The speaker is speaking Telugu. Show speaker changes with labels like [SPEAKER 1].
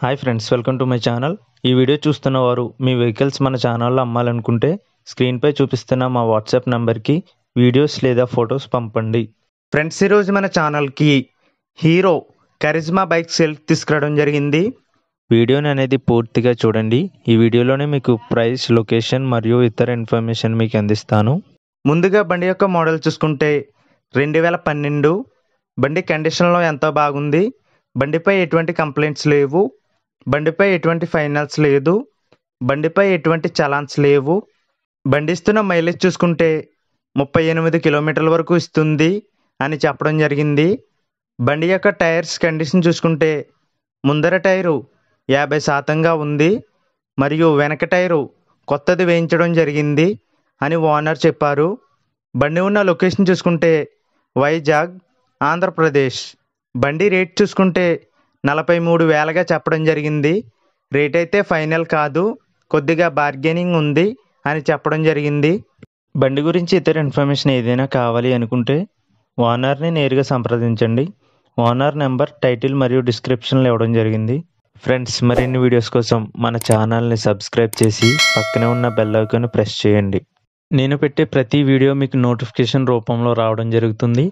[SPEAKER 1] Hi friends welcome to my channel ఈ వీడియో చూస్తున్న వారు మీ వెహికల్స్ మన ఛానల్లో అమ్మాలనుకుంటే స్క్రీన్పై చూపిస్తున్న మా వాట్సాప్ నెంబర్కి వీడియోస్ లేదా ఫొటోస్ పంపండి. ఫ్రెండ్స్ ఈరోజు మన ఛానల్కి హీరో కరిజ్మా బైక్ సెల్ఫ్ తీసుకురావడం జరిగింది. వీడియోని అనేది పూర్తిగా చూడండి. ఈ వీడియోలోనే మీకు ప్రైస్ లొకేషన్ మరియు ఇతర ఇన్ఫర్మేషన్ మీకు అందిస్తాను. ముందుగా బండి యొక్క మోడల్ చూసుకుంటే రెండు వేల పన్నెండు. బండి కండిషన్లో ఎంతో బాగుంది. బండిపై ఎటువంటి కంప్లైంట్స్ లేవు. బండిపై ఎటువంటి ఫైనాన్స్ లేదు. బండిపై ఎటువంటి చలాన్స్ లేవు. బండి ఇస్తున్న మైలేజ్ చూసుకుంటే ముప్పై ఎనిమిది కిలోమీటర్ల వరకు ఇస్తుంది అని చెప్పడం జరిగింది. బండి యొక్క టైర్స్ కండిషన్ చూసుకుంటే ముందర టైరు యాభై శాతంగా ఉంది. మరియు వెనక టైరు కొత్తది వేయించడం జరిగింది అని ఓనర్ చెప్పారు. బండి ఉన్న లొకేషన్ చూసుకుంటే వైజాగ్ ఆంధ్రప్రదేశ్. బండి రేట్ చూసుకుంటే నలభై మూడు వేలగా చెప్పడం జరిగింది. రేట్ అయితే ఫైనల్ కాదు. కొద్దిగా బార్గెనింగ్ ఉంది అని చెప్పడం జరిగింది. బండి గురించి ఇతర ఇన్ఫర్మేషన్ ఏదైనా కావాలి అనుకుంటే ఓనర్ని నేరుగా సంప్రదించండి. ఓనర్ నెంబర్ టైటిల్ మరియు డిస్క్రిప్షన్లో ఇవ్వడం జరిగింది. ఫ్రెండ్స్ మరిన్ని వీడియోస్ కోసం మన ఛానల్ని సబ్స్క్రైబ్ చేసి పక్కనే ఉన్న బెల్ ఐకాన్ ప్రెస్ చేయండి. నేను పెట్టే ప్రతి వీడియో మీకు నోటిఫికేషన్ రూపంలో రావడం జరుగుతుంది.